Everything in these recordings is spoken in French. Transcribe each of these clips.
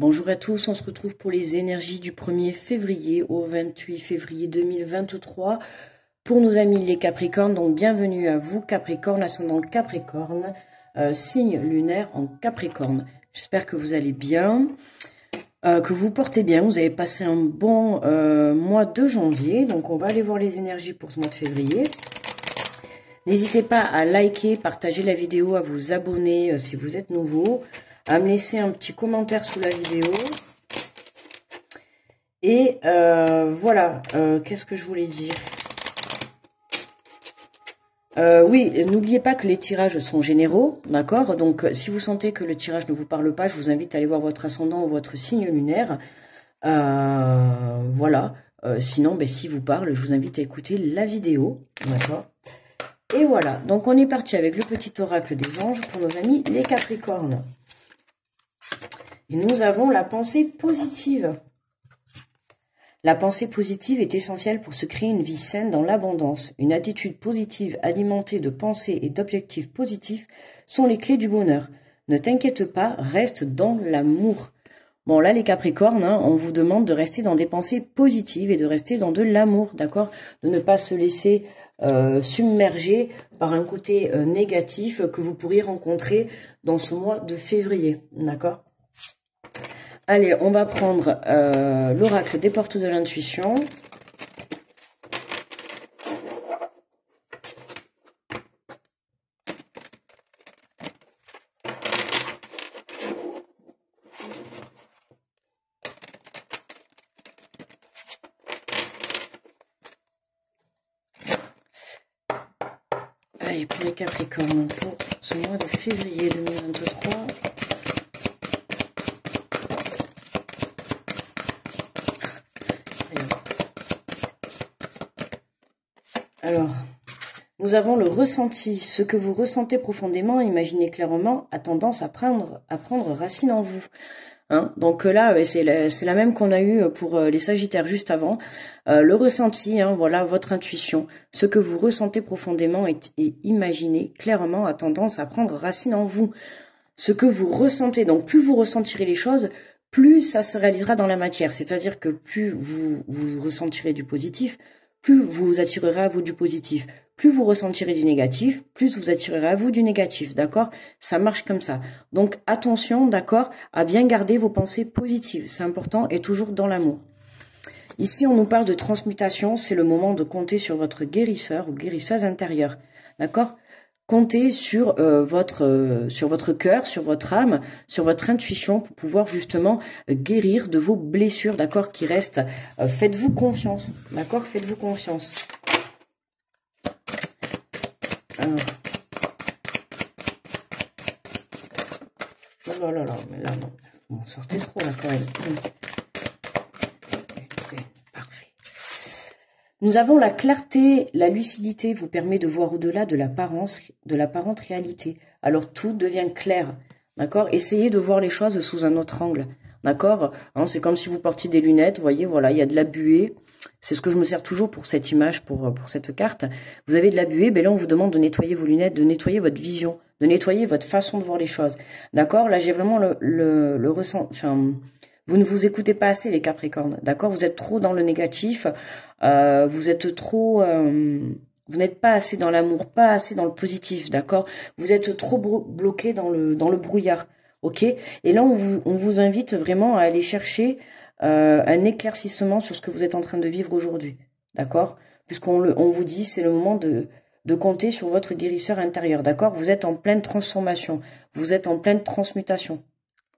Bonjour à tous, on se retrouve pour les énergies du 1er février au 28 février 2023 pour nos amis les Capricornes. Donc bienvenue à vous Capricorne, ascendant Capricorne, euh, signe lunaire en Capricorne. J'espère que vous allez bien, euh, que vous portez bien, vous avez passé un bon euh, mois de janvier. Donc on va aller voir les énergies pour ce mois de février. N'hésitez pas à liker, partager la vidéo, à vous abonner si vous êtes nouveau à me laisser un petit commentaire sous la vidéo. Et euh, voilà, euh, qu'est-ce que je voulais dire? Euh, oui, n'oubliez pas que les tirages sont généraux, d'accord? Donc, si vous sentez que le tirage ne vous parle pas, je vous invite à aller voir votre ascendant ou votre signe lunaire. voilà. sinon, ben, si vous parle, je vous invite à écouter la vidéo, d'accord? Et voilà, donc on est parti avec le petit oracle des anges pour nos amis les Capricornes. Et nous avons la pensée positive. La pensée positive est essentielle pour se créer une vie saine dans l'abondance. Une attitude positive alimentée de pensées et d'objectifs positifs sont les clés du bonheur. Ne t'inquiète pas, reste dans l'amour. Bon là les Capricornes, hein, on vous demande de rester dans des pensées positives et de rester dans de l'amour, d'accord? De ne pas se laisser euh, submerger par un côté euh, négatif que vous pourriez rencontrer dans ce mois de février, d'accord? Allez, on va prendre euh, l'oracle des portes de l'intuition. Allez, pour les Capricornes, pour ce mois de février 2023. Alors, nous avons le ressenti. Ce que vous ressentez profondément, imaginez clairement, a tendance à prendre, à prendre racine en vous. Hein Donc là, c'est la, la, même qu'on a eu pour euh, les Sagittaires juste avant. Euh, le ressenti, hein, voilà votre intuition. Ce que vous ressentez profondément et, et imaginez clairement a tendance à prendre racine en vous. Ce que vous ressentez, donc plus vous ressentirez les choses, plus ça se réalisera dans la matière. C'est-à-dire que plus vous, vous ressentirez du positif, plus vous attirerez à vous du positif. Plus vous ressentirez du négatif, plus vous attirerez à vous du négatif, d'accord? Ça marche comme ça. Donc attention, d'accord, à bien garder vos pensées positives. C'est important et toujours dans l'amour. Ici, on nous parle de transmutation. C'est le moment de compter sur votre guérisseur ou guérisseuse intérieure, d'accord? Comptez sur euh, votre euh, sur votre cœur, sur votre âme, sur votre intuition pour pouvoir justement euh, guérir de vos blessures, d'accord, qui restent. Faites-vous confiance, d'accord Faites-vous confiance. Alors. Oh là là là, mais là non, vous sortez trop là quand même. Nous avons la clarté, la lucidité vous permet de voir au-delà de l'apparence, de l'apparente réalité. Alors tout devient clair, d'accord? Essayez de voir les choses sous un autre angle, d'accord? Hein, C'est comme si vous portiez des lunettes, voyez, voilà, il y a de la buée. C'est ce que je me sers toujours pour cette image, pour, pour cette carte. Vous avez de la buée, ben là on vous demande de nettoyer vos lunettes, de nettoyer votre vision, de nettoyer votre façon de voir les choses, d'accord? Là j'ai vraiment le, le, le ressent, enfin vous ne vous écoutez pas assez les Capricornes, d'accord? Vous êtes trop dans le négatif, euh, vous êtes trop, euh, vous n'êtes pas assez dans l'amour, pas assez dans le positif, d'accord? Vous êtes trop bloqué dans le dans le brouillard, ok? Et là on vous on vous invite vraiment à aller chercher euh, un éclaircissement sur ce que vous êtes en train de vivre aujourd'hui, d'accord? Puisqu'on on vous dit c'est le moment de de compter sur votre guérisseur intérieur, d'accord? Vous êtes en pleine transformation, vous êtes en pleine transmutation.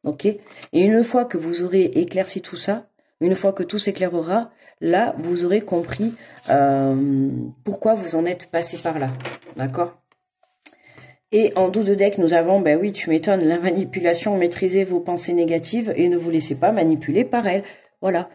Ok? Et une fois que vous aurez éclairci tout ça, une fois que tout s'éclairera, là, vous aurez compris euh, pourquoi vous en êtes passé par là. D'accord? Et en dos de deck, nous avons, ben oui, tu m'étonnes, la manipulation, maîtrisez vos pensées négatives et ne vous laissez pas manipuler par elles. Voilà.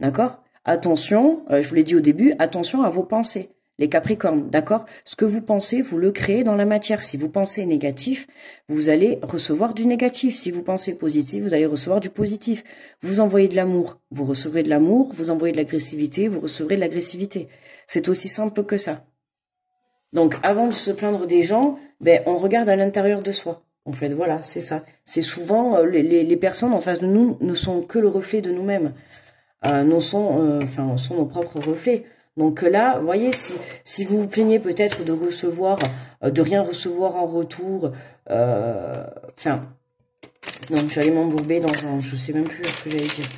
D'accord? Attention, euh, je vous l'ai dit au début, attention à vos pensées les Capricornes, d'accord? Ce que vous pensez, vous le créez dans la matière. Si vous pensez négatif, vous allez recevoir du négatif. Si vous pensez positif, vous allez recevoir du positif. Vous envoyez de l'amour, vous recevrez de l'amour. Vous envoyez de l'agressivité, vous recevrez de l'agressivité. C'est aussi simple que ça. Donc, avant de se plaindre des gens, ben, on regarde à l'intérieur de soi. En fait, voilà, c'est ça. C'est souvent euh, les, personnes en face de nous ne sont que le reflet de nous-mêmes, euh, sont, euh, enfin, sont nos propres reflets. Donc là, vous voyez, si, vous vous plaignez peut-être de recevoir, euh, de rien recevoir en retour, enfin, non, j'allais m'embourber dans un, je sais même plus ce que j'allais dire.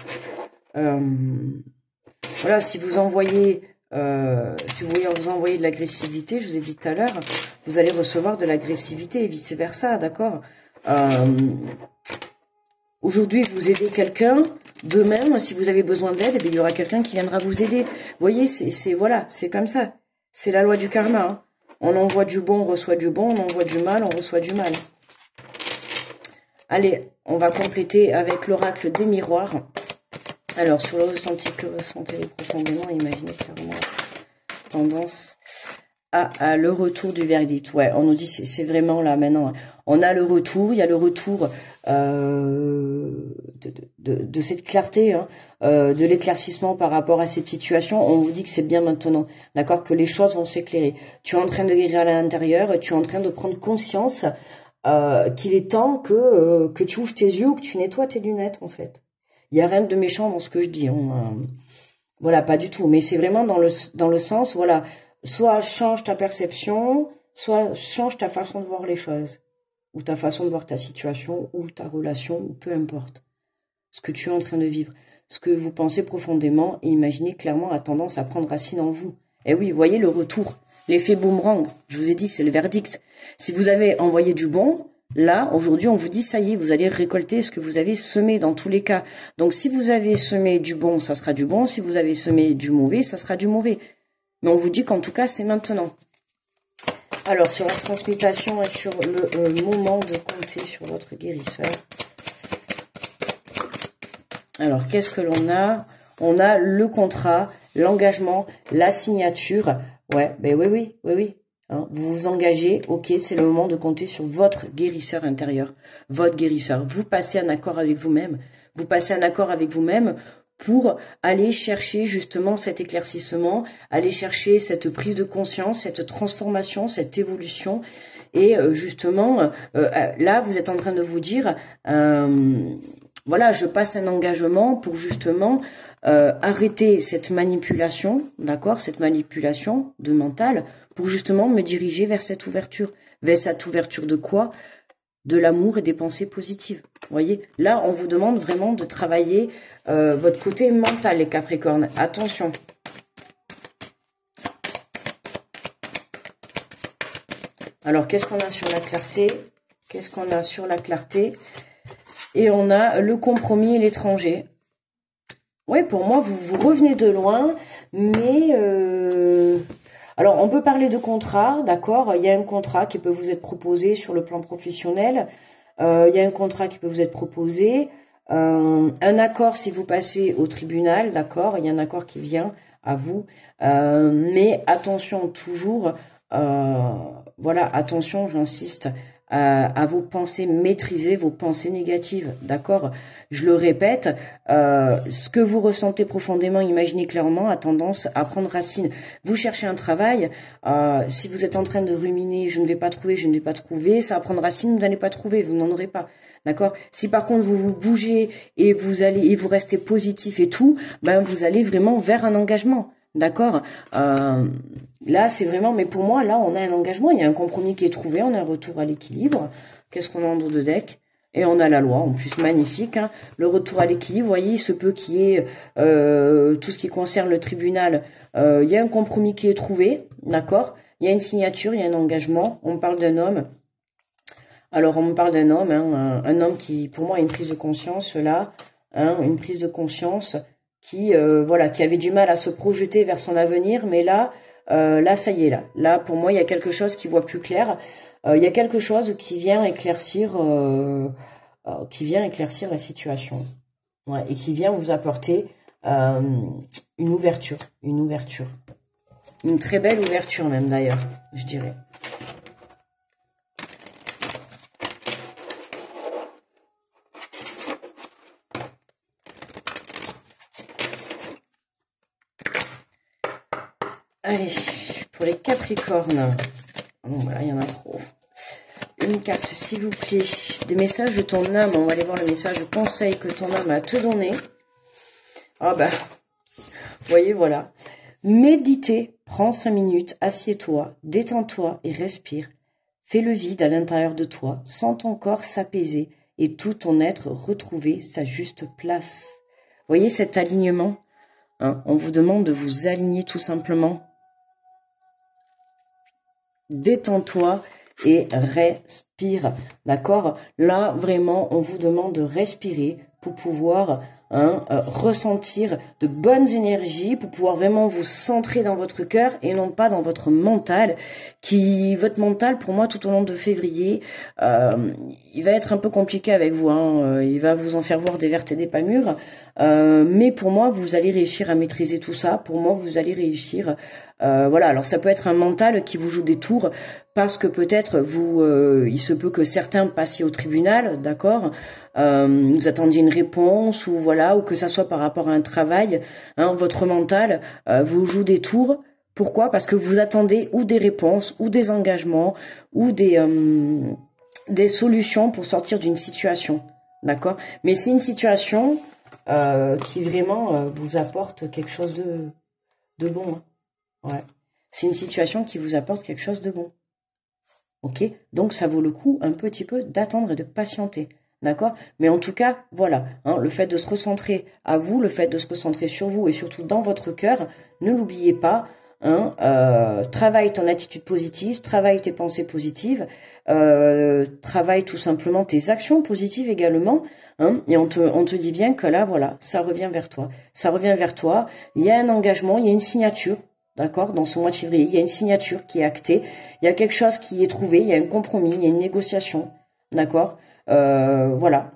voilà, si vous envoyez euh, si vous voulez vous envoyer de l'agressivité, je vous ai dit tout à l'heure, vous allez recevoir de l'agressivité et vice-versa, d'accord? Euh, Aujourd'hui, vous aidez quelqu'un, de même, si vous avez besoin d'aide, eh il y aura quelqu'un qui viendra vous aider. Vous voyez, c'est voilà, c'est comme ça. C'est la loi du karma. Hein. On envoie du bon, on reçoit du bon, on envoie du mal, on reçoit du mal. Allez, on va compléter avec l'oracle des miroirs. Alors, sur le ressenti que ressentez-vous profondément, imaginez clairement tendance à, le retour du verdict. Ouais, on nous dit c'est vraiment là maintenant. On a le retour, il y a le retour euh, de, cette clarté, hein, euh, de l'éclaircissement par rapport à cette situation. On vous dit que c'est bien maintenant, d'accord, que les choses vont s'éclairer. Tu es en train de guérir à l'intérieur, tu es en train de prendre conscience euh, qu'il est temps que que tu ouvres tes yeux ou que tu nettoies tes lunettes en fait. Il y a rien de méchant dans ce que je dis. Hein. Euh, voilà, pas du tout. Mais c'est vraiment dans le, dans le sens, voilà, soit change ta perception, soit change ta façon de voir les choses, ou ta façon de voir ta situation, ou ta relation, ou peu importe. Ce que tu es en train de vivre, ce que vous pensez profondément et imaginez clairement a tendance à prendre racine en vous. Et oui, voyez le retour, l'effet boomerang. Je vous ai dit, c'est le verdict. Si vous avez envoyé du bon, Là, aujourd'hui, on vous dit, ça y est, vous allez récolter ce que vous avez semé dans tous les cas. Donc, si vous avez semé du bon, ça sera du bon. Si vous avez semé du mauvais, ça sera du mauvais. Mais on vous dit qu'en tout cas, c'est maintenant. Alors, sur la transmutation et sur le euh, moment de compter sur votre guérisseur. Alors, qu'est-ce que l'on a? On a le contrat, l'engagement, la signature. Ouais, ben oui, oui, oui, oui. Hein, vous vous engagez, ok, c'est le moment de compter sur votre guérisseur intérieur, votre guérisseur. Vous passez un accord avec vous-même. Vous passez un accord avec vous-même pour aller chercher justement cet éclaircissement, aller chercher cette prise de conscience, cette transformation, cette évolution. Et euh, justement, euh, euh, là, vous êtes en train de vous dire, voilà, je passe un engagement pour justement arrêter cette manipulation, d'accord, cette manipulation de mental pour justement me diriger vers cette ouverture. Vers cette ouverture de quoi? De l'amour et des pensées positives. Vous voyez Là, on vous demande vraiment de travailler euh, votre côté mental, les Capricornes. Attention. Alors, qu'est-ce qu'on a sur la clarté? Qu'est-ce qu'on a sur la clarté? Et on a le compromis et l'étranger. Oui, pour moi, vous, revenez de loin, mais... Euh, alors, on peut parler de contrat, d'accord? Il y a un contrat qui peut vous être proposé sur le plan professionnel. Euh, il y a un contrat qui peut vous être proposé. Euh, un accord si vous passez au tribunal, d'accord Il y a un accord qui vient à vous. Euh, mais attention toujours, voilà, attention, j'insiste, à vos pensées maîtrisées, vos pensées négatives, d'accord? Je le répète, euh, ce que vous ressentez profondément, imaginez clairement, a tendance à prendre racine. Vous cherchez un travail, euh, si vous êtes en train de ruminer, je ne vais pas trouver, je ne vais pas trouver, ça va prendre racine, vous n'allez pas trouver, vous n'en aurez pas. D'accord? Si par contre vous vous bougez et vous allez et vous restez positif et tout, ben vous allez vraiment vers un engagement. D'accord? Euh, Là, c'est vraiment, mais pour moi, là, on a un engagement, il y a un compromis qui est trouvé, on a un retour à l'équilibre. Qu'est-ce qu'on a en dos de deck? Et on a la loi, en plus magnifique. Hein. Le retour à l'équilibre, vous voyez, il se peut qu'il y ait euh, tout ce qui concerne le tribunal. Euh, il y a un compromis qui est trouvé, d'accord? Il y a une signature, il y a un engagement. On parle d'un homme. Alors, on me parle d'un homme, hein, un, homme qui, pour moi, a une prise de conscience là, hein, une prise de conscience qui, euh, voilà, qui avait du mal à se projeter vers son avenir, mais là, euh, là, ça y est, là. Là, pour moi, il y a quelque chose qui voit plus clair. Euh, il y a quelque chose qui vient éclaircir, la situation. Et qui vient vous apporter une ouverture, une ouverture. Une très belle ouverture même d'ailleurs, je dirais. Allez, pour les Capricornes. Bon, voilà, il y en a trop. une carte, s'il vous plaît. Des messages de ton âme. On va aller voir le message conseil que ton âme a te donné. Ah bah, voyez, voilà. Méditer, prends cinq minutes, assieds-toi, détends-toi et respire. Fais le vide à l'intérieur de toi, sens ton corps s'apaiser et tout ton être retrouver sa juste place. Voyez cet alignement hein? On vous demande de vous aligner tout simplement. Détends-toi et respire. D'accord? Là, vraiment, on vous demande de respirer pour pouvoir Hein, euh, ressentir de bonnes énergies pour pouvoir vraiment vous centrer dans votre cœur et non pas dans votre mental qui votre mental pour moi tout au long de février euh, il va être un peu compliqué avec vous hein, euh, il va vous en faire voir des vertes et des pas mûres. Mais pour moi vous allez réussir à maîtriser tout ça. Pour moi vous allez réussir voilà. Alors ça peut être un mental qui vous joue des tours parce que peut-être vous il se peut que certains passent au tribunal d'accord? Vous attendiez une réponse ou voilà, ou que ça soit par rapport à un travail, hein, votre mental euh, vous joue des tours. Pourquoi? Parce que vous attendez ou des réponses, ou des engagements, ou des euh, des solutions pour sortir d'une situation, d'accord? Mais c'est une situation euh, qui vraiment vous apporte quelque chose de de bon. Hein. Ouais, c'est une situation qui vous apporte quelque chose de bon. Ok? Donc ça vaut le coup un petit peu d'attendre et de patienter. D'accord? Mais en tout cas, voilà, hein, le fait de se recentrer à vous, le fait de se recentrer sur vous et surtout dans votre cœur, ne l'oubliez pas. Hein, euh, travaille ton attitude positive, travaille tes pensées positives, euh, travaille tout simplement tes actions positives également. Hein, et on te, on te dit bien que là, voilà, ça revient vers toi. Ça revient vers toi. Il y a un engagement, il y a une signature, d'accord, dans ce mois de février. Il y a une signature qui est actée. Il y a quelque chose qui est trouvé. Il y a un compromis, il y a une négociation, d'accord? Euh, voilà.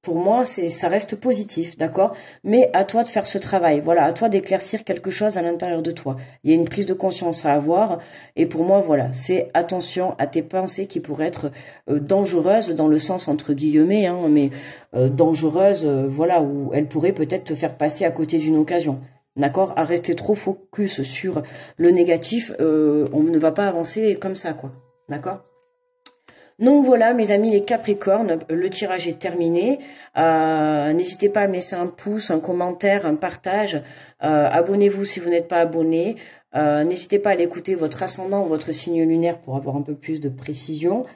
Pour moi, c'est ça reste positif, d'accord? Mais à toi de faire ce travail. Voilà, à toi d'éclaircir quelque chose à l'intérieur de toi. Il y a une prise de conscience à avoir. Et pour moi, voilà, c'est attention à tes pensées qui pourraient être euh, dangereuses dans le sens entre guillemets, hein, mais euh, dangereuses, voilà, où elles pourraient peut-être te faire passer à côté d'une occasion. D'accord? À rester trop focus sur le négatif, on ne va pas avancer comme ça, quoi. D'accord? Donc voilà, mes amis les Capricornes, le tirage est terminé. Euh, n'hésitez pas à me laisser un pouce, un commentaire, un partage. Euh, abonnez-vous si vous n'êtes pas abonné. Euh, n'hésitez pas à l'écouter votre ascendant ou votre signe lunaire pour avoir un peu plus de précision.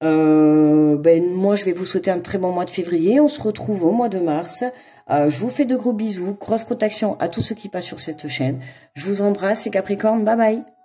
ben, moi, je vais vous souhaiter un très bon mois de février. On se retrouve au mois de mars. je vous fais de gros bisous. Grosse protection à tous ceux qui passent sur cette chaîne. Je vous embrasse les Capricornes. Bye bye.